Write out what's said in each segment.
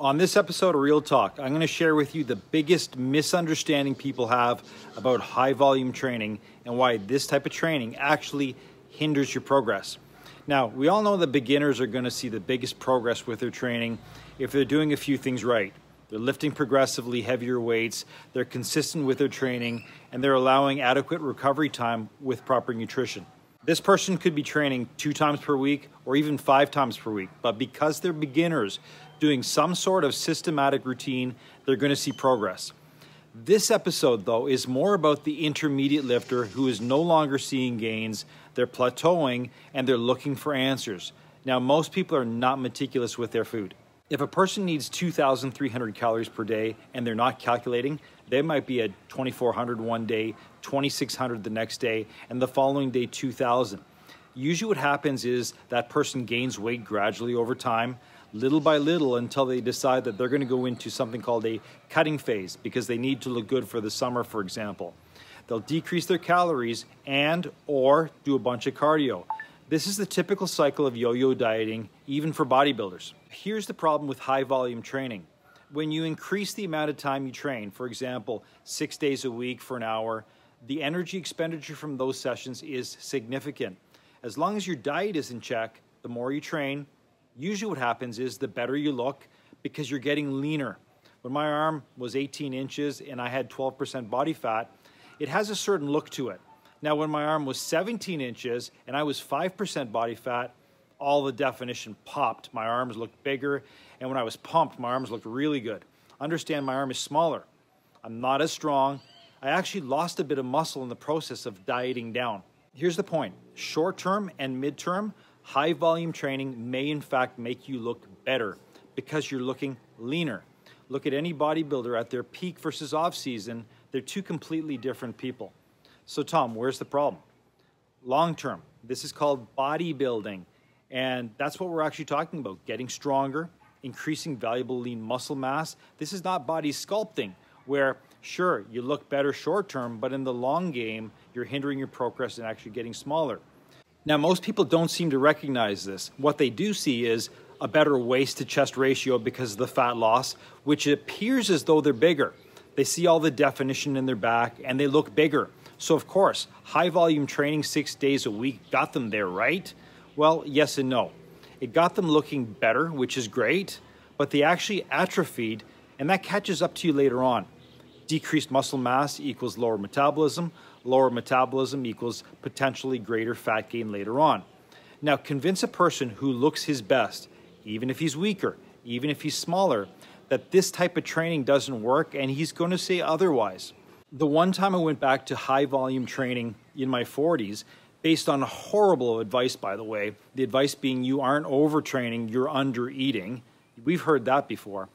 On this episode of Real Talk, I'm going to share with you the biggest misunderstanding people have about high volume training and why this type of training actually hinders your progress. Now, we all know that beginners are going to see the biggest progress with their training if they're doing a few things right. They're lifting progressively heavier weights, they're consistent with their training, and they're allowing adequate recovery time with proper nutrition. This person could be training two times per week or even five times per week, but because they're beginners, doing some sort of systematic routine, they're going to see progress. This episode, though, is more about the intermediate lifter who is no longer seeing gains, they're plateauing, and they're looking for answers. Now, most people are not meticulous with their food. If a person needs 2,300 calories per day and they're not calculating, they might be at 2,400 one day, 2,600 the next day, and the following day 2,000. Usually, what happens is that person gains weight gradually over time little by little until they decide that they're going to go into something called a cutting phase because they need to look good for the summer for example they'll decrease their calories and or do a bunch of cardio this is the typical cycle of yo-yo dieting even for bodybuilders here's the problem with high volume training when you increase the amount of time you train for example six days a week for an hour the energy expenditure from those sessions is significant as long as your diet is in check the more you train usually what happens is the better you look because you're getting leaner. When my arm was 18 inches and I had 12% body fat, it has a certain look to it. Now, when my arm was 17 inches and I was 5% body fat, all the definition popped. My arms looked bigger, and when I was pumped, my arms looked really good. Understand my arm is smaller. I'm not as strong. I actually lost a bit of muscle in the process of dieting down. Here's the point short term and mid term, High volume training may in fact make you look better because you're looking leaner. Look at any bodybuilder at their peak versus off season, they're two completely different people. So, Tom, where's the problem? Long term, this is called bodybuilding. And that's what we're actually talking about getting stronger, increasing valuable lean muscle mass. This is not body sculpting, where sure, you look better short term, but in the long game, you're hindering your progress and actually getting smaller. Now, most people don't seem to recognize this. What they do see is a better waist to chest ratio because of the fat loss, which appears as though they're bigger. They see all the definition in their back and they look bigger. So, of course, high volume training six days a week got them there, right? Well, yes and no. It got them looking better, which is great, but they actually atrophied, and that catches up to you later on. Decreased muscle mass equals lower metabolism. Lower metabolism equals potentially greater fat gain later on. Now, convince a person who looks his best, even if he's weaker, even if he's smaller, that this type of training doesn't work and he's going to say otherwise. The one time I went back to high volume training in my 40s, based on horrible advice, by the way, the advice being you aren't overtraining, you're under eating. We've heard that before.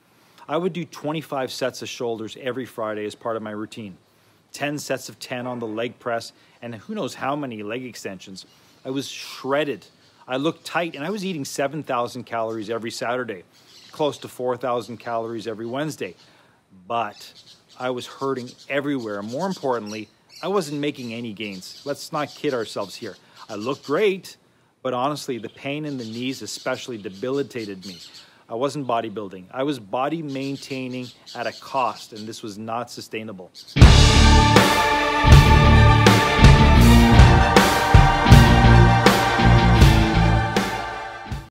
I would do 25 sets of shoulders every Friday as part of my routine. 10 sets of 10 on the leg press, and who knows how many leg extensions. I was shredded. I looked tight, and I was eating 7,000 calories every Saturday, close to 4,000 calories every Wednesday. But I was hurting everywhere. More importantly, I wasn't making any gains. Let's not kid ourselves here. I looked great, but honestly, the pain in the knees especially debilitated me. I wasn't bodybuilding. I was body maintaining at a cost, and this was not sustainable.